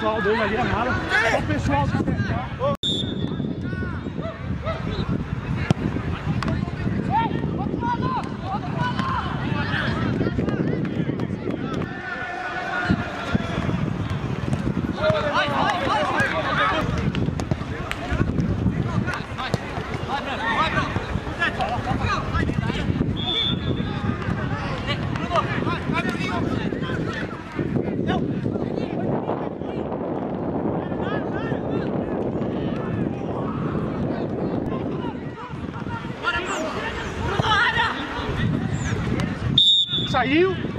pessoal dele ali, a mala. Só o pessoal do Saiu.